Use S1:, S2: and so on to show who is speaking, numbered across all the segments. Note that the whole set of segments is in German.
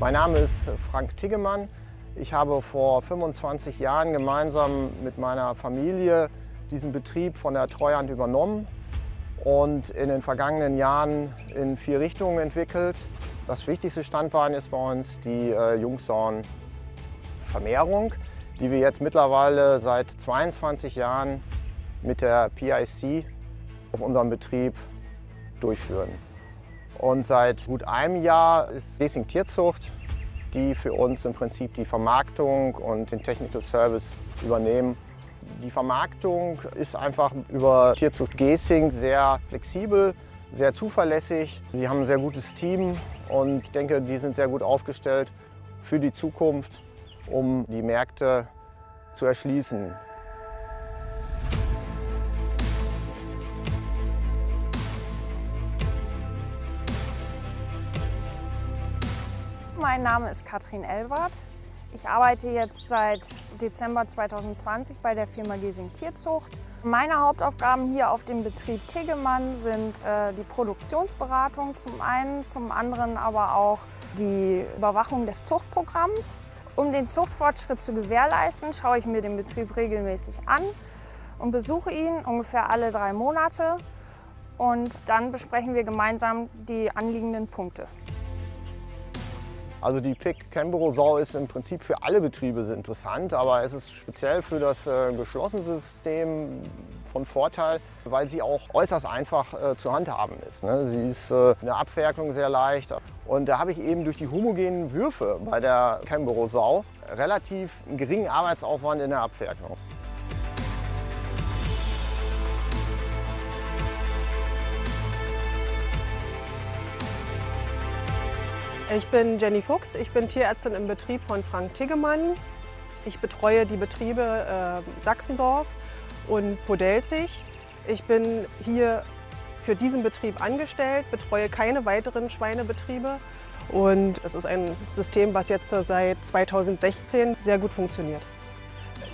S1: Mein Name ist Frank Tiggemann. Ich habe vor 25 Jahren gemeinsam mit meiner Familie diesen Betrieb von der Treuhand übernommen und in den vergangenen Jahren in vier Richtungen entwickelt. Das wichtigste Standbein ist bei uns die äh, Jungsauen-Vermehrung, die wir jetzt mittlerweile seit 22 Jahren mit der PIC auf unserem Betrieb durchführen. Und seit gut einem Jahr ist Racing Tierzucht, die für uns im Prinzip die Vermarktung und den Technical Service übernehmen. Die Vermarktung ist einfach über Tierzucht Gesing sehr flexibel, sehr zuverlässig. Sie haben ein sehr gutes Team und ich denke, die sind sehr gut aufgestellt für die Zukunft, um die Märkte zu erschließen.
S2: Mein Name ist Katrin Elwart. Ich arbeite jetzt seit Dezember 2020 bei der Firma Gesing Tierzucht. Meine Hauptaufgaben hier auf dem Betrieb Tegemann sind äh, die Produktionsberatung zum einen, zum anderen aber auch die Überwachung des Zuchtprogramms. Um den Zuchtfortschritt zu gewährleisten, schaue ich mir den Betrieb regelmäßig an und besuche ihn ungefähr alle drei Monate. Und dann besprechen wir gemeinsam die anliegenden Punkte.
S1: Also die Pick Canberra Sau ist im Prinzip für alle Betriebe interessant, aber es ist speziell für das äh, geschlossene System von Vorteil, weil sie auch äußerst einfach äh, zu handhaben ist. Ne? Sie ist äh, in der Abferkelung sehr leicht und da habe ich eben durch die homogenen Würfe bei der Canberra Sau relativ geringen Arbeitsaufwand in der Abferkelung.
S3: Ich bin Jenny Fuchs, ich bin Tierärztin im Betrieb von Frank Tiggemann. Ich betreue die Betriebe äh, Sachsendorf und Podelzig. Ich bin hier für diesen Betrieb angestellt, betreue keine weiteren Schweinebetriebe und es ist ein System, was jetzt seit 2016 sehr gut funktioniert.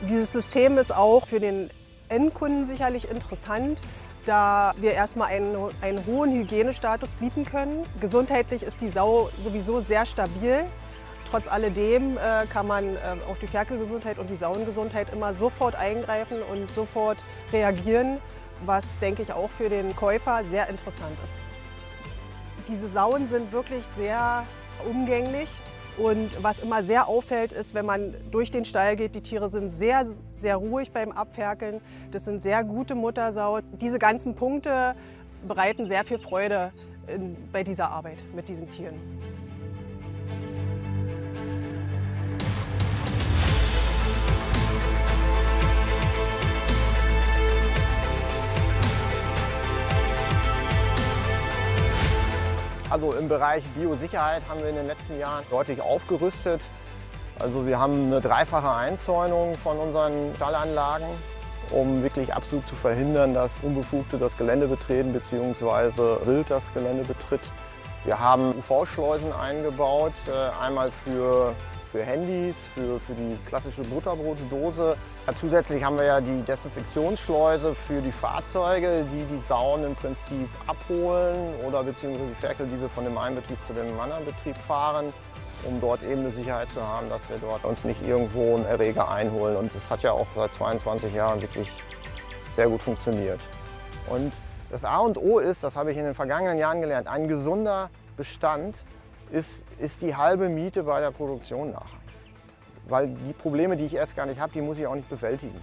S3: Dieses System ist auch für den Endkunden sicherlich interessant, da wir erstmal einen, einen hohen Hygienestatus bieten können. Gesundheitlich ist die Sau sowieso sehr stabil. Trotz alledem äh, kann man äh, auf die Ferkelgesundheit und die Sauengesundheit immer sofort eingreifen und sofort reagieren, was, denke ich, auch für den Käufer sehr interessant ist. Diese Sauen sind wirklich sehr umgänglich und was immer sehr auffällt, ist, wenn man durch den Stall geht, die Tiere sind sehr, sehr ruhig beim Abferkeln. Das sind sehr gute Muttersauen. Diese ganzen Punkte bereiten sehr viel Freude in, bei dieser Arbeit mit diesen Tieren.
S1: Also im Bereich Biosicherheit haben wir in den letzten Jahren deutlich aufgerüstet. Also wir haben eine dreifache Einzäunung von unseren Stallanlagen, um wirklich absolut zu verhindern, dass Unbefugte das Gelände betreten bzw. Wild das Gelände betritt. Wir haben UV-Schleusen eingebaut, äh, einmal für, für Handys, für, für die klassische Butterbrotdose. Zusätzlich haben wir ja die Desinfektionsschleuse für die Fahrzeuge, die die Sauen im Prinzip abholen oder beziehungsweise die Ferkel, die wir von dem einen Betrieb zu dem anderen Betrieb fahren, um dort eben eine Sicherheit zu haben, dass wir dort uns nicht irgendwo einen Erreger einholen. Und das hat ja auch seit 22 Jahren wirklich sehr gut funktioniert. Und das A und O ist, das habe ich in den vergangenen Jahren gelernt, ein gesunder Bestand ist, ist die halbe Miete bei der Produktion nachher. Weil die Probleme, die ich erst gar nicht habe, die muss ich auch nicht bewältigen.